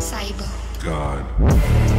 Cyber. God.